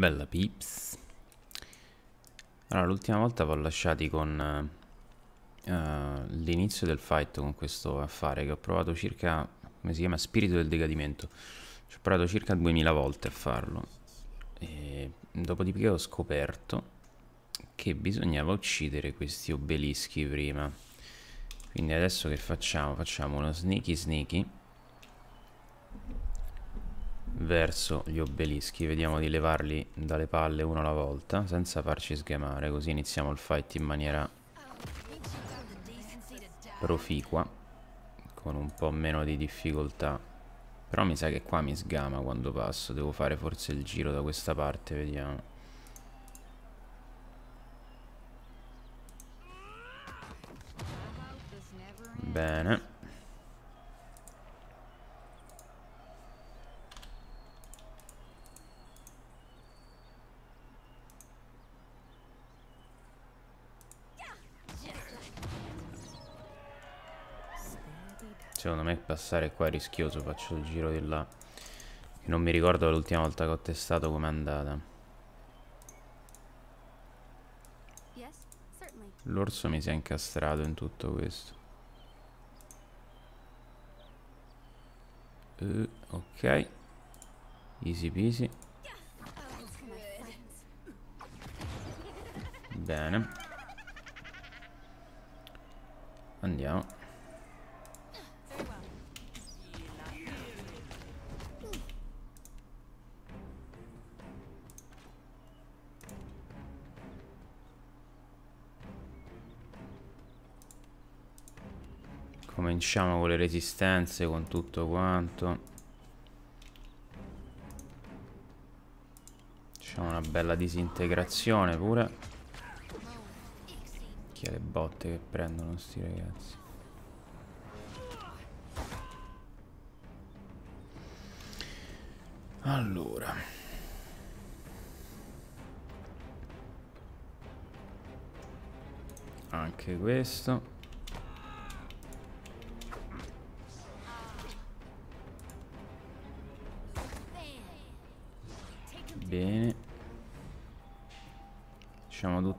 Bella pips. Allora, l'ultima volta vi ho lasciati con uh, l'inizio del fight con questo affare che ho provato circa, come si chiama, spirito del decadimento. Ci ho provato circa 2000 volte a farlo. E dopodiché ho scoperto che bisognava uccidere questi obelischi prima. Quindi adesso che facciamo? Facciamo uno sneaky sneaky verso gli obelischi. Vediamo di levarli dalle palle uno alla volta senza farci sgamare così iniziamo il fight in maniera proficua con un po' meno di difficoltà. Però mi sa che qua mi sgama quando passo devo fare forse il giro da questa parte vediamo. Bene Secondo me passare qua è rischioso, faccio il giro di là. Non mi ricordo l'ultima volta che ho testato com'è andata. L'orso mi si è incastrato in tutto questo. Uh, ok. Easy peasy. Bene. Andiamo. Cominciamo con le resistenze, con tutto quanto. Facciamo una bella disintegrazione pure. Chi ha le botte che prendono sti ragazzi? Allora. Anche questo.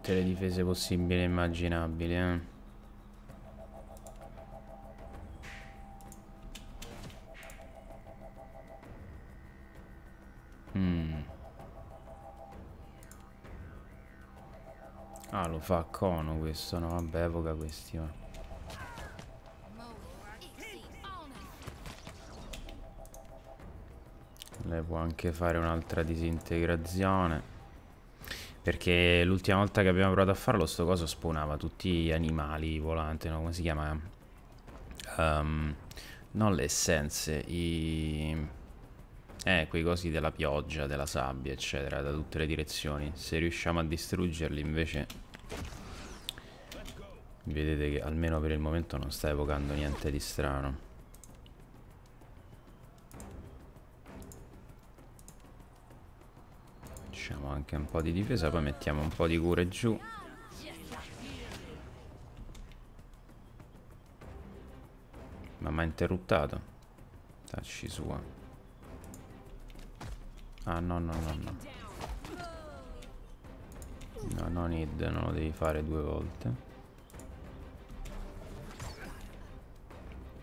Tutte le difese possibili e immaginabili, eh. Mm. Ah, lo fa cono questo, no? Vabbè, evoca questi, ma... Lei può anche fare un'altra disintegrazione. Perché l'ultima volta che abbiamo provato a farlo, sto coso spawnava tutti gli animali volanti, no? Come si chiama? Um, non le essenze, i... Eh, quei cosi della pioggia, della sabbia, eccetera, da tutte le direzioni. Se riusciamo a distruggerli, invece... Vedete che almeno per il momento non sta evocando niente di strano. Facciamo anche un po' di difesa, poi mettiamo un po' di cure giù. Ma mi ha interruttato. Tacci sua. Ah no no no no. No, no need, non lo devi fare due volte.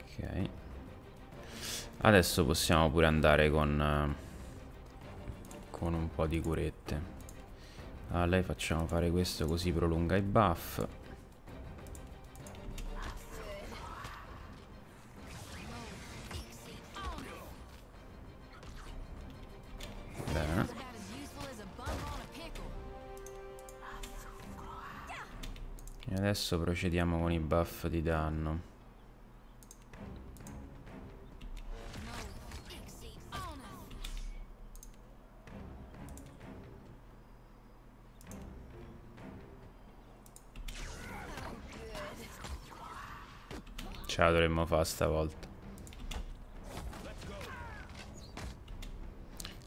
Ok. Adesso possiamo pure andare con... Uh, con un po' di curette. A lei facciamo fare questo così prolunga i buff. E adesso procediamo con i buff di danno la dovremmo fare stavolta.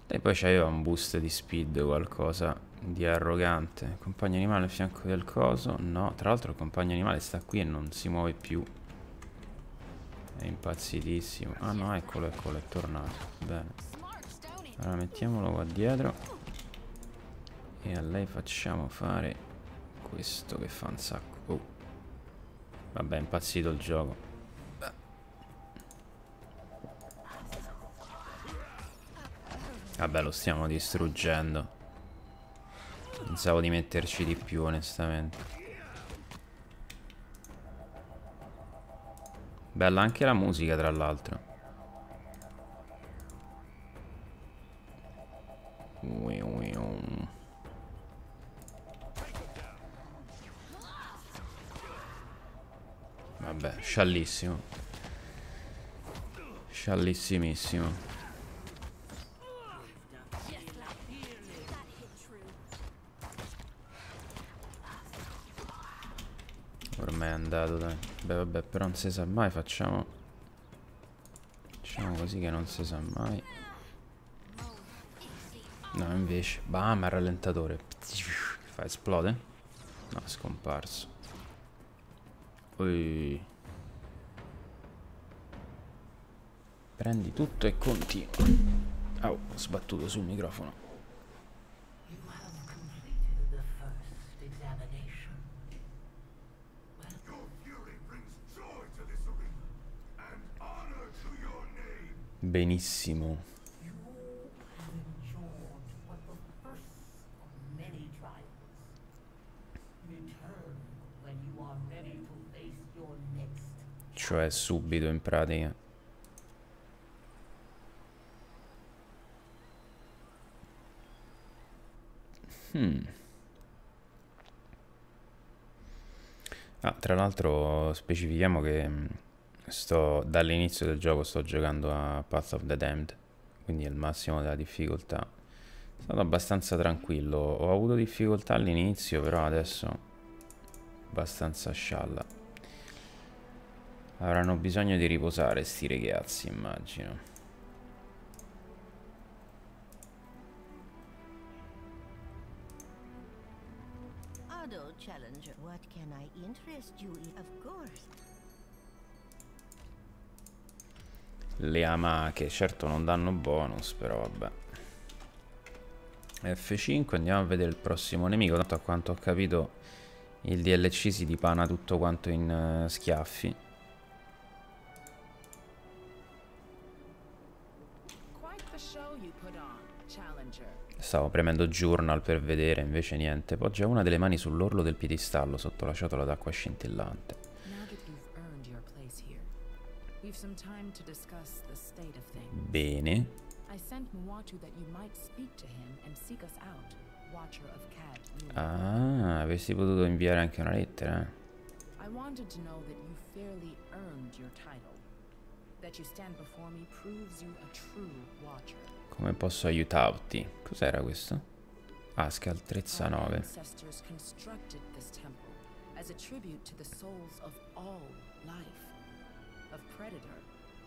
Lei poi c'aveva un boost di speed, qualcosa di arrogante. Compagno animale a fianco del coso. No, tra l'altro il compagno animale sta qui e non si muove più. È impazzitissimo. Ah no, eccolo, eccolo, è tornato. Bene. Allora mettiamolo qua dietro. E a lei facciamo fare questo che fa un sacco. Oh. Vabbè, è impazzito il gioco. Vabbè, lo stiamo distruggendo. Pensavo di metterci di più, onestamente. Bella anche la musica, tra l'altro. Vabbè, sciallissimo. Sciallissimissimo. Andato, dai. Beh, vabbè, però non si sa mai, facciamo... Facciamo così che non si sa mai. No, invece... Bam, al rallentatore. Fa esplode? No, è scomparso. Poi... Prendi tutto e continua. Oh, ho sbattuto sul microfono. Benissimo. Cioè subito in pratica. Hmm. Ah, tra l'altro specifichiamo che sto dall'inizio del gioco sto giocando a Path of the Damned, quindi al massimo della difficoltà. È stato abbastanza tranquillo, ho avuto difficoltà all'inizio, però adesso abbastanza scialla. Avranno bisogno di riposare sti ragazzi, immagino. Challenger, what can I interest you in? Le amache, certo non danno bonus, però vabbè. F5, andiamo a vedere il prossimo nemico. Tanto a quanto ho capito il DLC si dipana tutto quanto in uh, schiaffi. Stavo premendo journal per vedere, invece niente. Poggia una delle mani sull'orlo del piedistallo sotto la ciotola d'acqua scintillante. Bene. Ah, avresti potuto inviare anche una lettera. I wanted to know that you fairly earned your title. That you stand before me proves you a true watcher. Come posso aiutarti? Cos'era questo? Ascal Trezza 9. as a tribute to the souls of all life, of predator,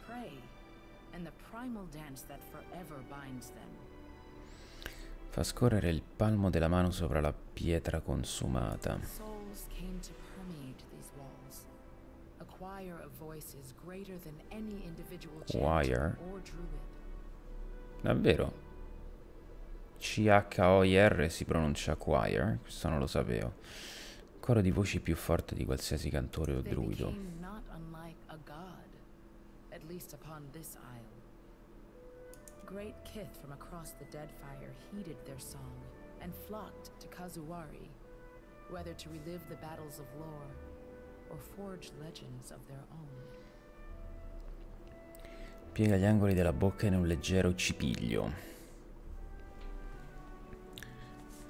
prey, and the primal dance that forever binds them. Fa scorrere il palmo della mano sopra la pietra consumata. Souls came to permeate these walls. A choir of voices greater than any individual choir or druid. Davvero? C-H-O-I-R si pronuncia choir? Questo non lo sapevo. Coro di voci più forte di qualsiasi cantore o druido. Great kith from across the dead fire heeded their song and flocked to Kazuwari, whether to relive the battles of lore or forge legends of their own. Piega gli angoli della bocca in un leggero cipiglio.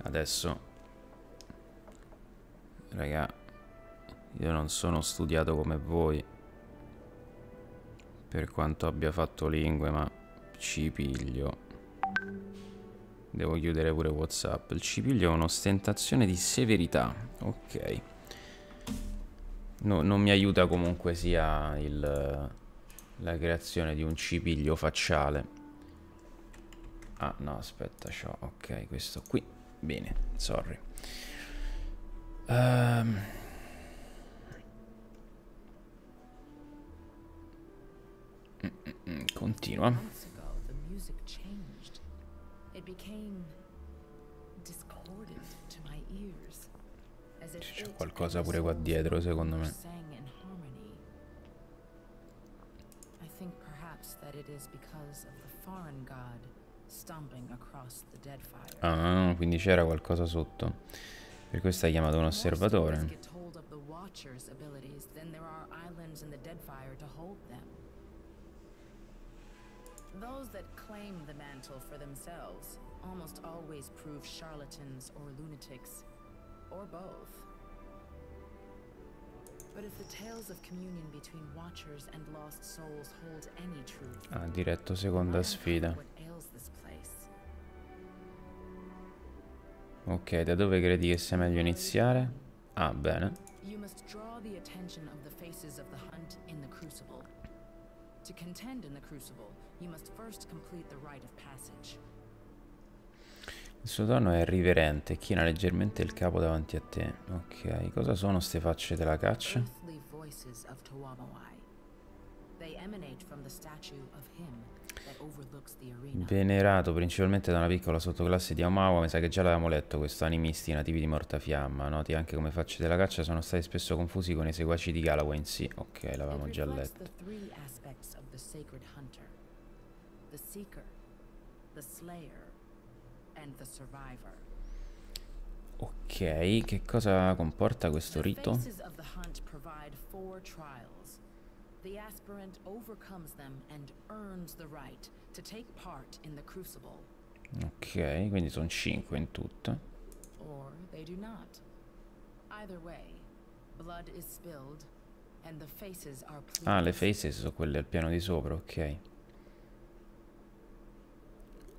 Adesso, raga, io non sono studiato come voi, per quanto abbia fatto lingue, ma cipiglio. Devo chiudere pure Whatsapp. Il cipiglio è un'ostentazione di severità. Ok. No, non mi aiuta comunque sia il la creazione di un cipiglio facciale ah no aspetta ciò ok questo qui bene sorry um. Continua C'è qualcosa pure qua dietro, secondo me. Ah, quindi c'era qualcosa sotto. Per questo hai chiamato un osservatore. Those that claim the mantle for themselves almost always prove charlatans or lunatics, or both. But if the tales of communion between watchers and lost souls hold any truth, ah, diretto seconda sfida. Ok, da dove credi che sia meglio iniziare? Ah, bene. You must draw the attention of the faces of the hunt in the crucible. To contend in the crucible, you must first complete the rite of passage. Il suo tono è riverente, china leggermente il capo davanti a te. Ok, cosa sono ste facce della caccia? Venerato principalmente da una piccola sottoclasse di Amawa, mi sa che già l'avevamo letto questo, animisti nativi di Mortafiamma. Noti anche come facce della caccia sono stati spesso confusi con i seguaci di Galloway in sì. Ok, l'avevamo già letto. The Seeker, the Slayer, Ok, che cosa comporta questo rito? The aspirant overcomes them and earns the right to take part in the crucible. Ok, quindi sono 5 in tutto. Or they do not. Either way, blood is spilled and the faces are Ah, le faces sono quelle al piano di sopra, ok.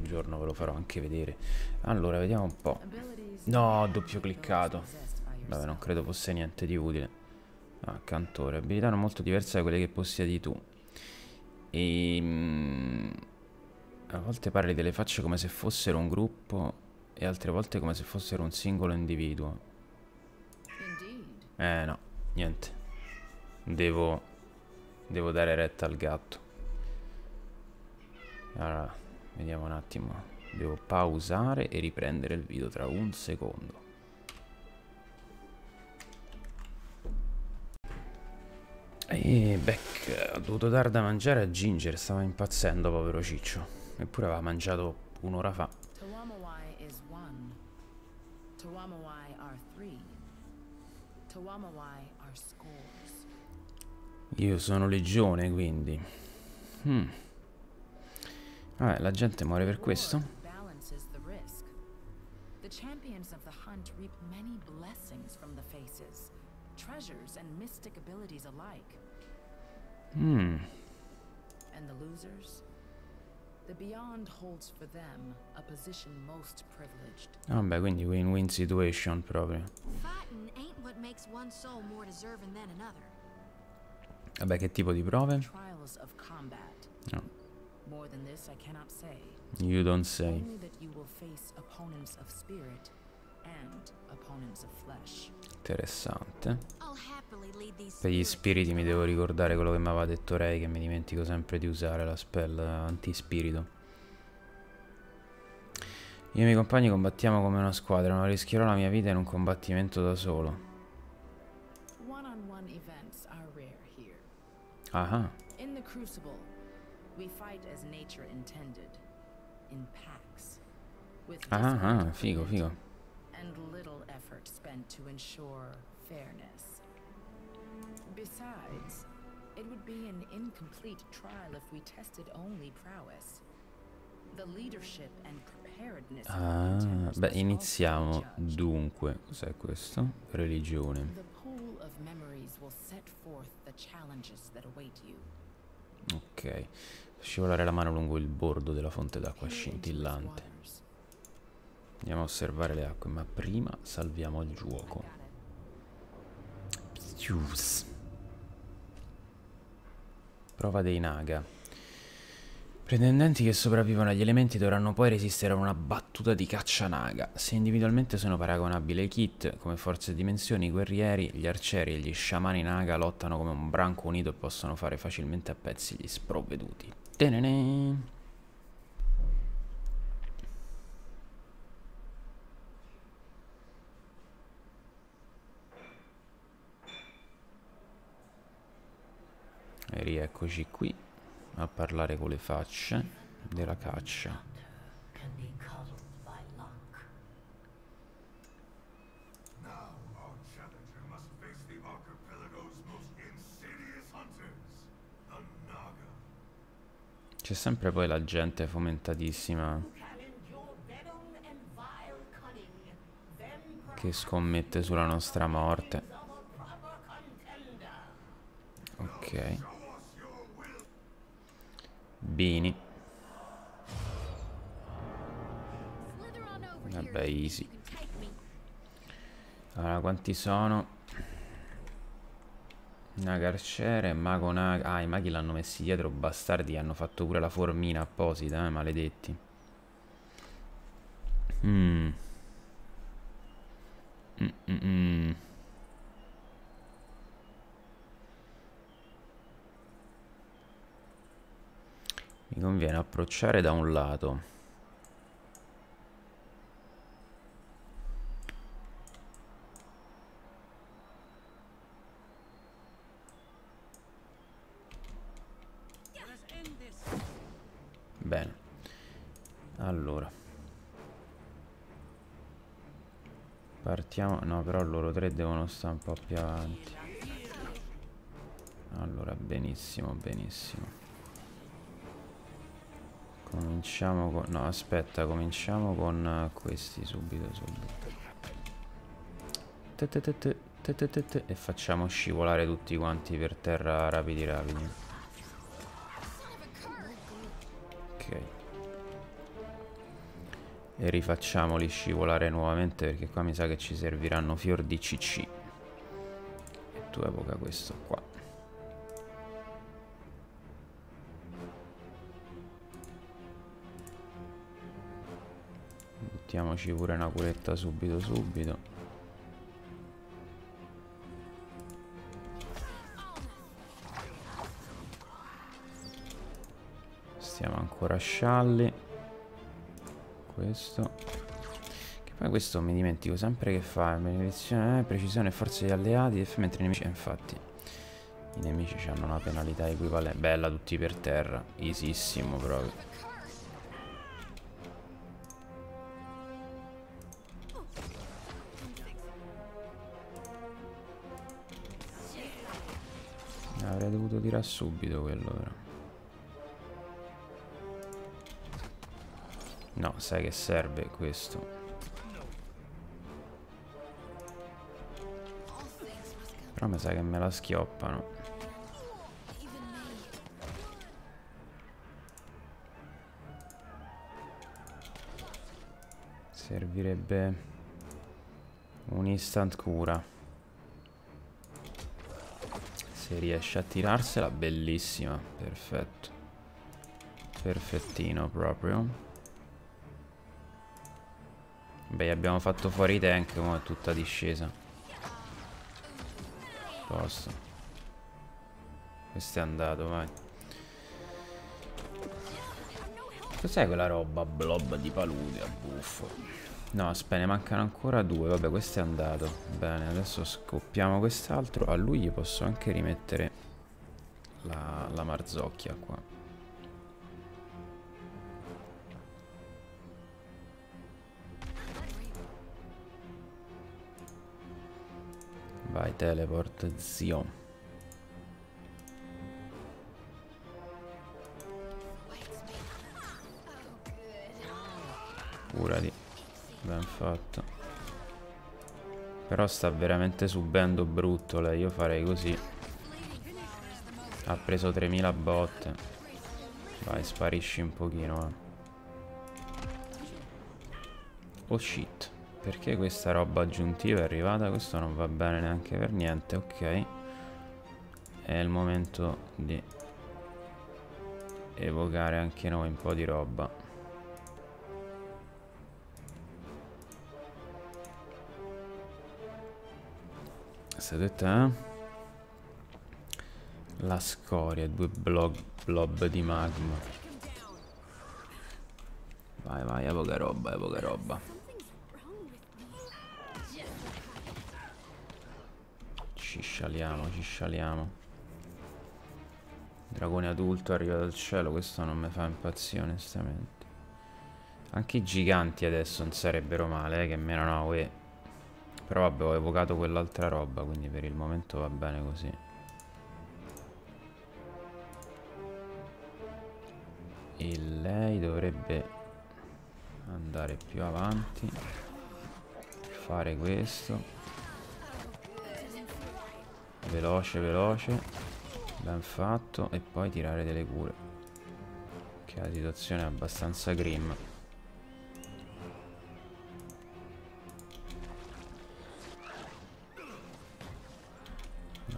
Un giorno ve lo farò anche vedere. Allora, vediamo un po'. No, doppio cliccato. Vabbè, non credo fosse niente di utile. Ah, cantore. Abilità non molto diverse da quelle che possiedi tu. E... Ehm, a volte parli delle facce come se fossero un gruppo e altre volte come se fossero un singolo individuo. Eh no, niente. Devo... Devo dare retta al gatto. Allora, vediamo un attimo. Devo pausare e riprendere il video tra un secondo. E Beck, ho dovuto dare da mangiare a Ginger, stava impazzendo povero ciccio. Eppure aveva mangiato un'ora fa. Io sono legione quindi. Hmm. Vabbè, la gente muore per questo? champions of the hunt reap many blessings from the faces, treasures and mystic abilities alike. Hmm. And the losers? The Beyond holds for them a position most privileged. Vabbè, ah, quindi win-win situation proprio. Vabbè, che tipo di prove? No. More than this I cannot say. You don't say. Interessante. Per gli spiriti mi devo ricordare quello che mi aveva detto Ray che mi dimentico sempre di usare la spell antispirito. Io e i miei compagni combattiamo come una squadra, non rischierò la mia vita in un combattimento da solo. Ah. In the crucible, ah, ah, figo, figo. And little effort spent to ensure fairness. Besides, it would be an incomplete trial if we tested only prowess. The leadership and preparedness Ah, beh, iniziamo dunque. Cos'è questo? Religione. The pool of memories will set forth the challenges that await you. Ok. Scivolare la mano lungo il bordo della fonte d'acqua scintillante. Andiamo a osservare le acque, ma prima salviamo il gioco. Pius. Prova dei Naga. Pretendenti che sopravvivono agli elementi dovranno poi resistere a una battuta di caccia Naga. Se individualmente sono paragonabili ai kit, come forze e dimensioni, i guerrieri, gli arcieri e gli sciamani Naga lottano come un branco unito e possono fare facilmente a pezzi gli sprovveduti. Tenene. E rieccoci qui a parlare con le facce della caccia. C'è sempre poi la gente fomentatissima che scommette sulla nostra morte. Ok. Bini. Vabbè, easy. Allora, quanti sono? Naga arciere, mago naga... Ah, i maghi l'hanno messi dietro, bastardi, hanno fatto pure la formina apposita, eh, maledetti. Mm -mm -mm. Mi conviene approcciare da un lato. Bene. Allora. Partiamo... No, però loro tre devono stare un po' più avanti. Allora, benissimo, benissimo. Cominciamo con... No, aspetta, cominciamo con uh, questi subito, subito. E facciamo scivolare tutti quanti per terra rapidi, rapidi. E rifacciamoli scivolare nuovamente perché qua mi sa che ci serviranno fior di CC. E tu evoca questo qua. Mettiamoci pure una curetta subito subito. Stiamo ancora scialli. Questo. Che poi questo mi dimentico sempre che fa. Benefizione, eh, precisione, forze degli alleati. Mentre i nemici... Eh, infatti. I nemici hanno una penalità equivalente. Bella, tutti per terra. Easissimo proprio. Avrei dovuto tirare subito quello però. No, sai che serve questo. Però mi sa che me la schioppano. Servirebbe un instant cura. Se riesce a tirarsela, bellissima. Perfetto. Perfettino proprio. Beh, abbiamo fatto fuori i tank, ma è tutta discesa. Posto. Questo è andato, vai. Cos'è quella roba blob di palude a buffo? No, aspetta, ne mancano ancora due. Vabbè, questo è andato. Bene, adesso scoppiamo quest'altro. A lui gli posso anche rimettere la, la marzocchia qua. Vai, teleport, zio. Curati. Ben fatto. Però sta veramente subendo brutto lei. Io farei così. Ha preso 3000 botte. Vai, sparisci un pochino. Eh. Oh shit. Perché questa roba aggiuntiva è arrivata? Questo non va bene neanche per niente. Ok. È il momento di evocare anche noi un po' di roba. Sedete, eh? La scoria, due blob, blob di magma. Vai, vai, evoca roba, evoca roba. Ci scialiamo, ci scialiamo. Dragone adulto arriva dal cielo, questo non mi fa impazzire onestamente. Anche i giganti adesso non sarebbero male, eh, che meno no, uè. Però vabbè, ho evocato quell'altra roba, quindi per il momento va bene così. E lei dovrebbe andare più avanti, fare questo. Veloce, veloce. Ben fatto. E poi tirare delle cure. Che la situazione è abbastanza grim.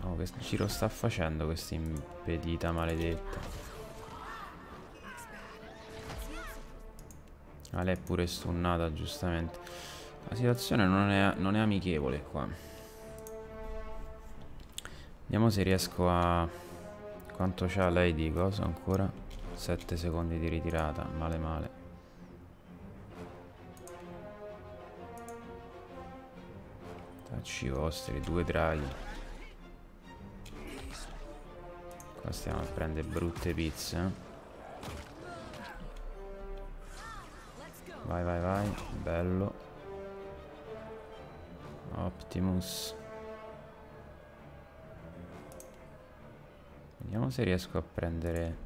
No, che giro sta facendo questa impedita maledetta? Ah, lei è pure stunnata, giustamente. La situazione non è, non è amichevole qua. Vediamo se riesco a... Quanto c'ha lei di cosa ancora? 7 secondi di ritirata, male male. Tacci vostri, due draghi. Qua stiamo a prendere brutte pizze. Eh? Vai, vai, vai. Bello. Optimus. Vediamo se riesco a prendere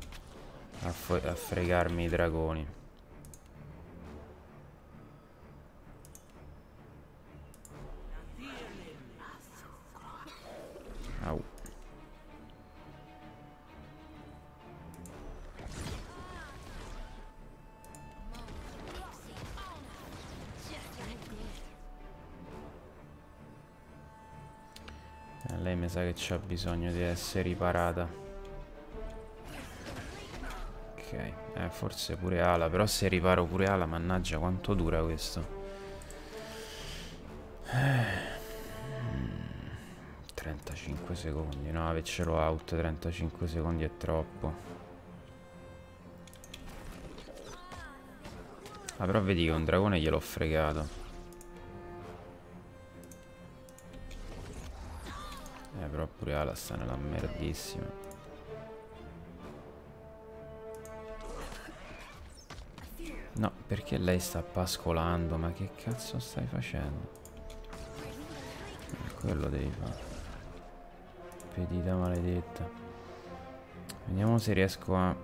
a, a fregarmi i dragoni. Au. Eh, Lei mi sa che c'ha bisogno di essere riparata Ok, eh, forse pure ala, però se riparo pure ala, mannaggia quanto dura questo. Eh, 35 secondi, no, avercelo out, 35 secondi è troppo. Ah, però vedi che un dragone gliel'ho fregato. Eh, però pure ala sta nella merdissima. No, perché lei sta pascolando? Ma che cazzo stai facendo? Quello devi fare. Pedita maledetta. Vediamo se riesco a...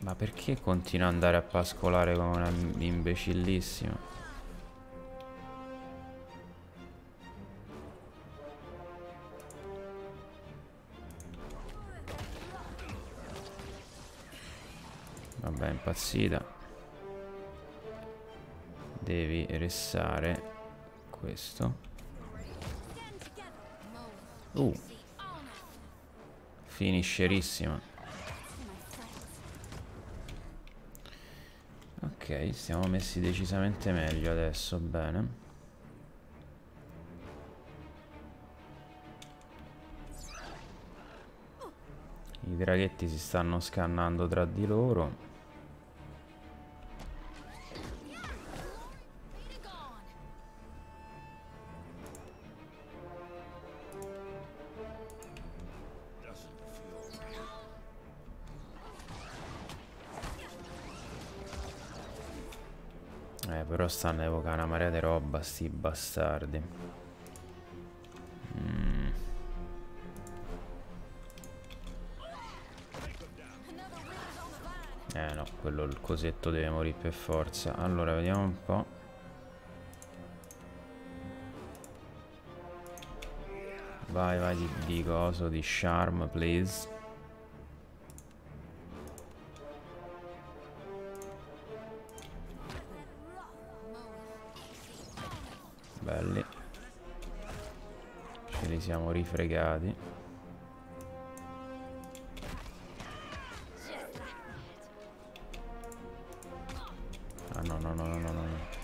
Ma perché continua ad andare a pascolare come una imbecillissima? Impazzita. Devi restare questo. Uh. Finiscerissima. Ok, stiamo messi decisamente meglio adesso, bene. I draghetti si stanno scannando tra di loro. Stanno evocando una marea di roba sti bastardi. Mm. Eh no, quello il cosetto deve morire per forza. Allora, vediamo un po' Vai, vai di, di coso, di charm, please rifregati. Ah no, no, no, no, no, no.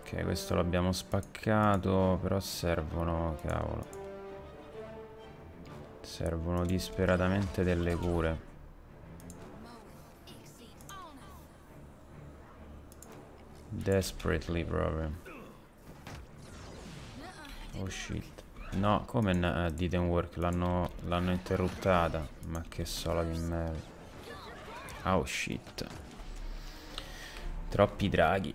Ok, questo l'abbiamo spaccato, però servono, cavolo. Servono disperatamente delle cure. Desperately proprio. Oh shit. No, come uh, didn't work? L'hanno interruttata. Ma che sola di merda. Oh shit. Troppi draghi.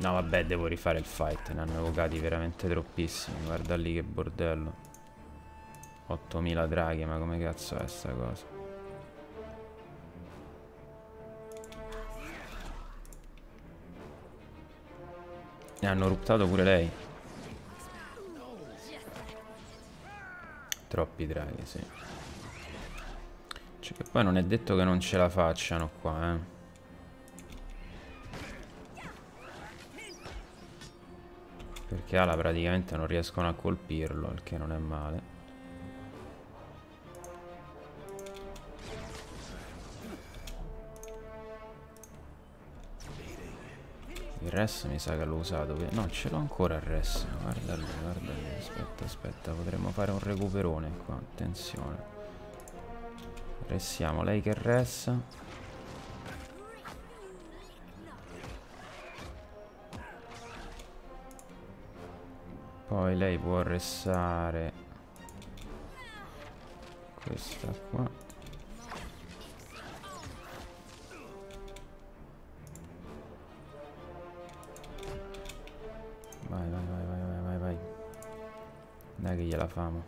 No vabbè devo rifare il fight Ne hanno evocati veramente troppissimi Guarda lì che bordello 8000 draghi ma come cazzo è sta cosa Ne hanno ruptato pure lei. Troppi draghi sì. Cioè che poi non è detto che non ce la facciano qua eh. Perché ala praticamente non riescono a colpirlo, il che non è male. Il res mi sa che l'ho usato. No, ce l'ho ancora il res. Guarda lì, guarda lì. Aspetta, aspetta. Potremmo fare un recuperone qua. Attenzione. Ressiamo lei che ressa. Poi lei può restare questa qua. Che gliela famo.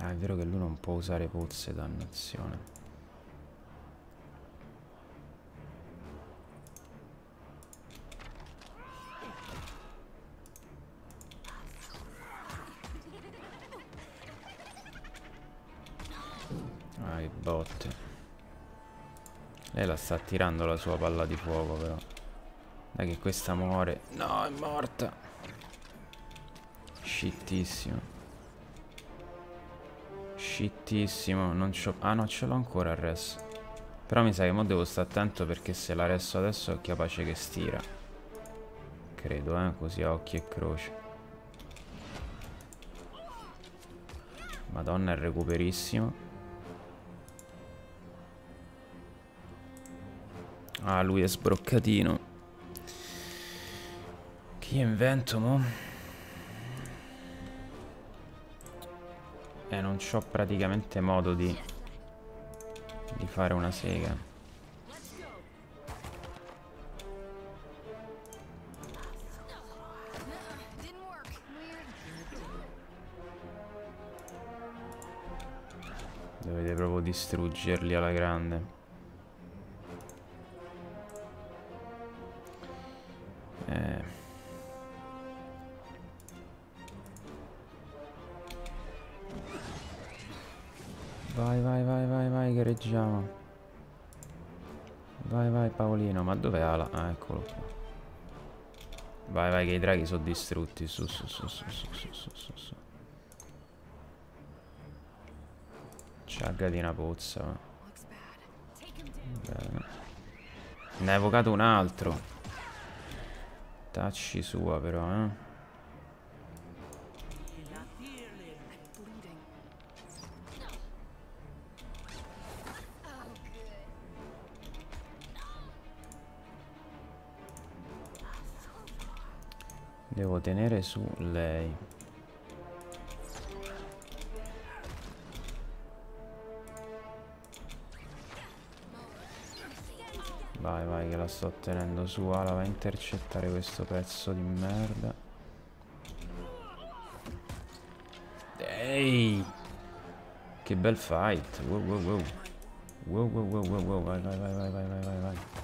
Ah, è vero che lui non può usare pozze, dannazione. Lei la sta tirando la sua palla di fuoco però. Dai che questa muore. No, è morta. Scittissimo. Scittissimo. Non c'ho... Ah no, ce l'ho ancora il res. Però mi sa che mo devo stare attento perché se la resto adesso è capace che stira. Credo, eh. Così a occhi e croce. Madonna, è recuperissimo. Ah, lui è sbroccatino. Che invento, mo? Eh, non c'ho praticamente modo di... Di fare una sega. Dovete proprio distruggerli alla grande. dove Ala? Ah, eccolo qua. Vai, vai, che i draghi sono distrutti. Su, su, su, su, su, su, su, su. Ciagga di una pozza. Bene. Ne ha evocato un altro. Tacci sua, però, eh. Devo tenere su lei. Vai, vai, che la sto tenendo su. Ala, va a intercettare questo pezzo di merda. Ehi! Che bel fight. Wow, wow, wow. Wow, wow, wow, wow, wow. Vai, vai, vai, vai, vai, vai, vai.